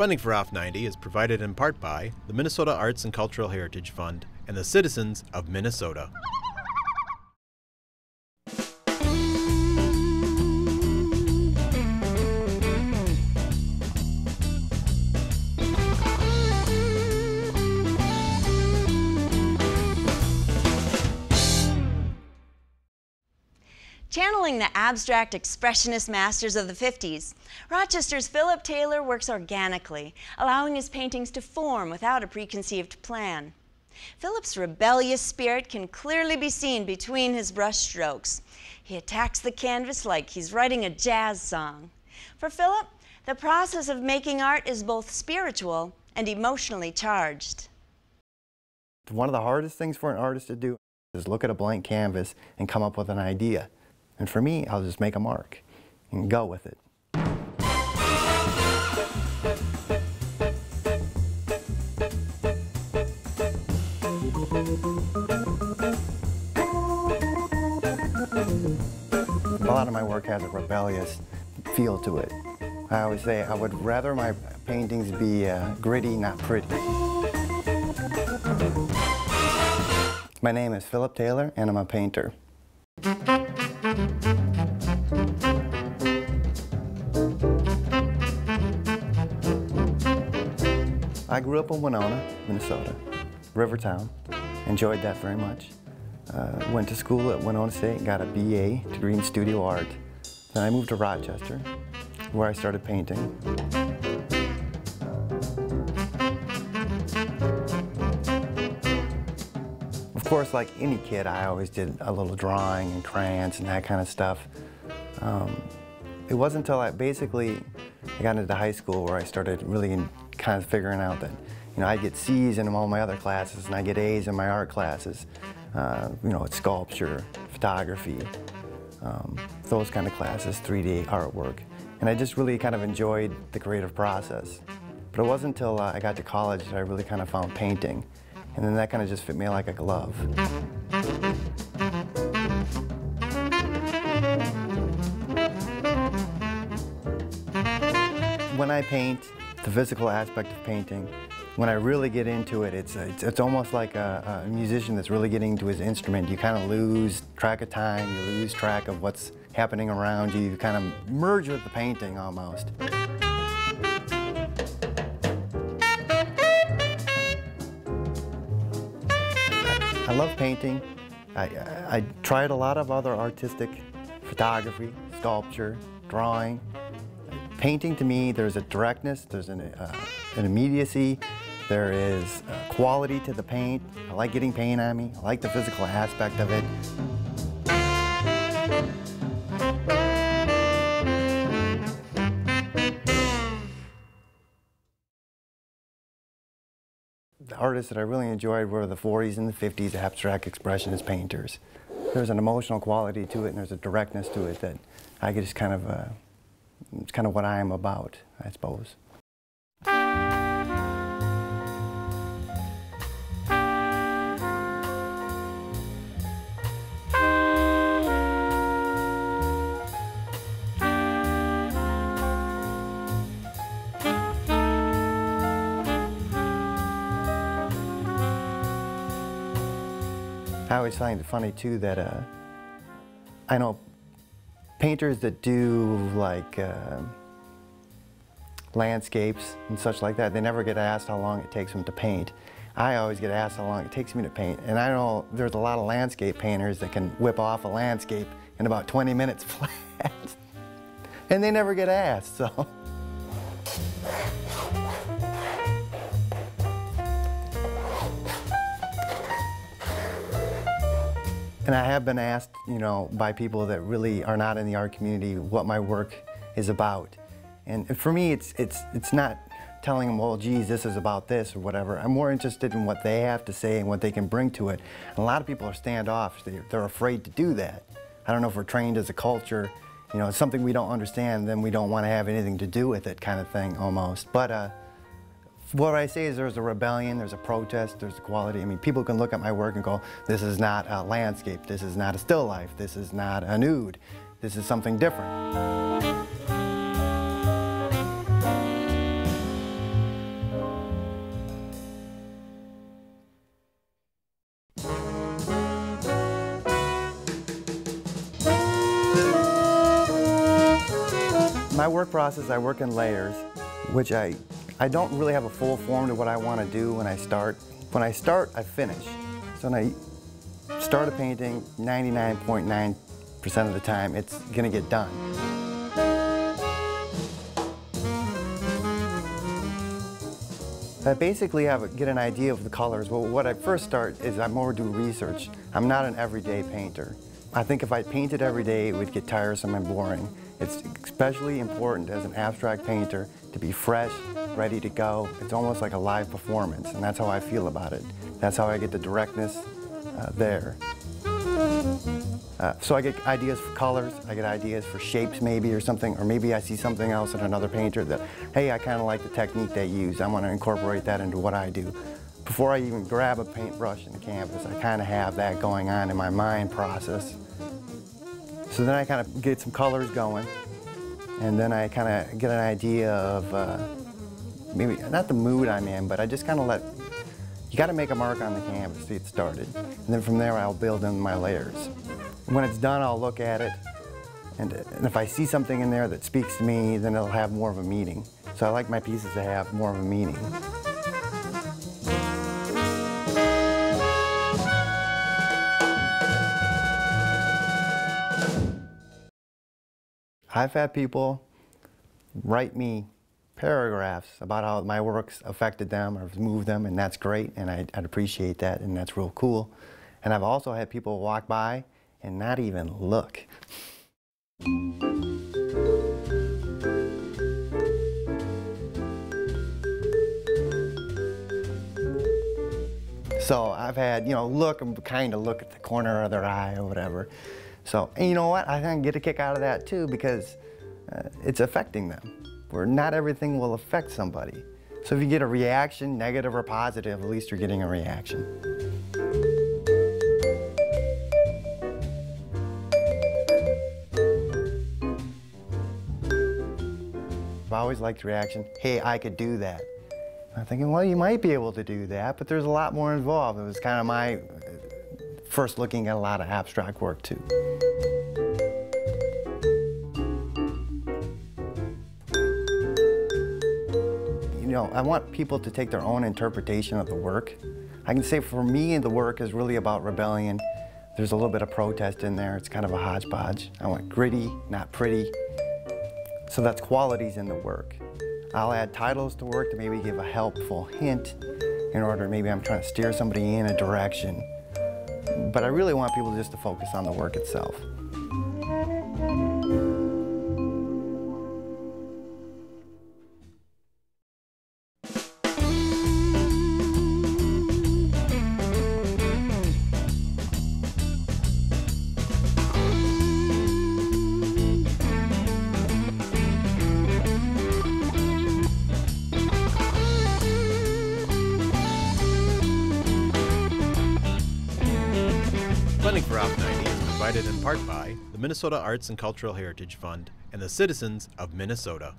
Funding for Off 90 is provided in part by the Minnesota Arts and Cultural Heritage Fund and the citizens of Minnesota. Channeling the abstract expressionist masters of the 50s, Rochester's Philip Taylor works organically, allowing his paintings to form without a preconceived plan. Philip's rebellious spirit can clearly be seen between his brushstrokes. He attacks the canvas like he's writing a jazz song. For Philip, the process of making art is both spiritual and emotionally charged. One of the hardest things for an artist to do is look at a blank canvas and come up with an idea. And for me, I'll just make a mark and go with it. A lot of my work has a rebellious feel to it. I always say I would rather my paintings be uh, gritty, not pretty. My name is Philip Taylor, and I'm a painter. I grew up in Winona, Minnesota, Rivertown. Enjoyed that very much. Uh, went to school at Winona State and got a BA degree in studio art. Then I moved to Rochester, where I started painting. Of course, like any kid, I always did a little drawing and crayons and that kind of stuff. Um, it wasn't until I basically I got into high school where I started really kind of figuring out that you know I get C's in all my other classes and I get A's in my art classes. Uh, you know, it's sculpture, photography, um, those kind of classes, 3D artwork. And I just really kind of enjoyed the creative process. But it wasn't until uh, I got to college that I really kind of found painting. And then that kind of just fit me like a glove. When I paint, the physical aspect of painting, when I really get into it, it's, uh, it's, it's almost like a, a, musician that's really getting into his instrument. You kind of lose track of time, you lose track of what's happening around you, you kind of merge with the painting almost. I love painting. I, I, I tried a lot of other artistic photography, sculpture, drawing. Painting to me, there's a directness, there's an, uh, an immediacy, there is quality to the paint. I like getting paint on me. I like the physical aspect of it. The artists that I really enjoyed were the 40s and the 50s abstract expressionist painters. There's an emotional quality to it and there's a directness to it that I just kind of, uh, it's kind of what I am about, I suppose. I always find it funny too that uh, I know painters that do like uh, landscapes and such like that, they never get asked how long it takes them to paint. I always get asked how long it takes me to paint. And I know there's a lot of landscape painters that can whip off a landscape in about 20 minutes flat. and they never get asked, so. And I have been asked, you know, by people that really are not in the art community what my work is about. And for me, it's, it's, it's not telling them, well, geez, this is about this or whatever. I'm more interested in what they have to say and what they can bring to it. And a lot of people are standoffish. They're, they're afraid to do that. I don't know if we're trained as a culture, you know, it's something we don't understand, then we don't want to have anything to do with it kind of thing almost. But uh, what I say is there's a rebellion, there's a protest, there's equality. I mean, people can look at my work and go, this is not a landscape, this is not a still life, this is not a nude, this is something different. My work process, I work in layers, which I I don't really have a full form to what I want to do when I start. When I start, I finish. So when I start a painting, 99.9% of the time, it's going to get done. I basically have a, get an idea of the colors. Well, what I first start is I more do research. I'm not an everyday painter. I think if I painted every day, it would get tiresome and boring. It's especially important as an abstract painter to be fresh, ready to go. It's almost like a live performance, and that's how I feel about it. That's how I get the directness uh, there. Uh, so I get ideas for colors, I get ideas for shapes maybe or something, or maybe I see something else in another painter that, hey, I kind of like the technique they use. I want to incorporate that into what I do. Before I even grab a paintbrush and a canvas, I kind of have that going on in my mind process. So then I kind of get some colors going, and then I kind of get an idea of uh, maybe, not the mood I'm in, but I just kind of let, you got to make a mark on the canvas to get started. And then from there I'll build in my layers. When it's done, I'll look at it, and, and if I see something in there that speaks to me, then it'll have more of a meaning. So I like my pieces to have more of a meaning. I've had people write me paragraphs about how my works affected them or moved them, and that's great, and I, would appreciate that, and that's real cool. And I've also had people walk by and not even look. So I've had, you know, look and kind of look at the corner of their eye or whatever. So, and you know what? I can get a kick out of that too because uh, it's affecting them. Where not everything will affect somebody. So if you get a reaction, negative or positive, at least you're getting a reaction. I've always liked reaction, hey, I could do that. I'm thinking, well, you might be able to do that, but there's a lot more involved. It was kind of my first looking at a lot of abstract work, too. You know, I want people to take their own interpretation of the work. I can say for me, the work is really about rebellion. There's a little bit of protest in there. It's kind of a hodgepodge. I want gritty, not pretty. So that's qualities in the work. I'll add titles to work to maybe give a helpful hint in order, maybe I'm trying to steer somebody in a direction. But I really want people just to focus on the work itself. Provided in part by the Minnesota Arts and Cultural Heritage Fund and the citizens of Minnesota.